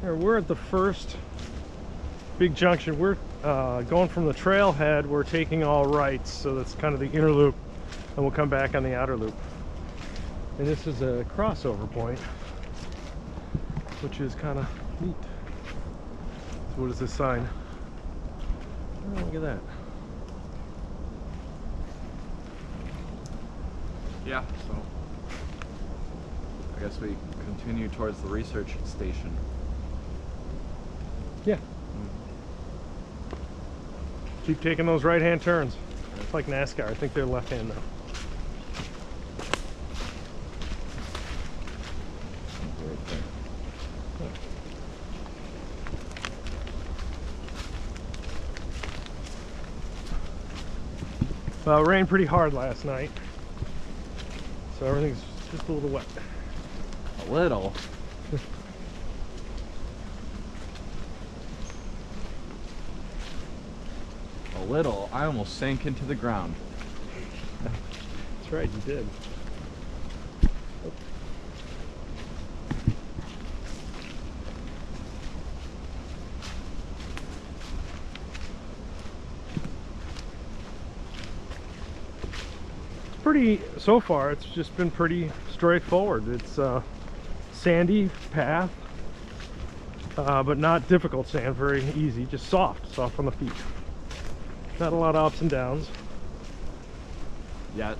Here, we're at the first big junction. We're uh, going from the trailhead. We're taking all rights, so that's kind of the inner loop, and we'll come back on the outer loop. And this is a crossover point, which is kind of neat. So what is this sign? Oh, look at that. Yeah, so I guess we continue towards the research station. Yeah. Keep taking those right-hand turns. It's like NASCAR. I think they're left-hand now. Well, it rained pretty hard last night, so everything's just a little wet. A little. A little. I almost sank into the ground. That's right, you did. It's pretty, so far, it's just been pretty straightforward. It's a sandy path, uh, but not difficult sand, very easy, just soft, soft on the feet. Not a lot of ups and downs. Yeah,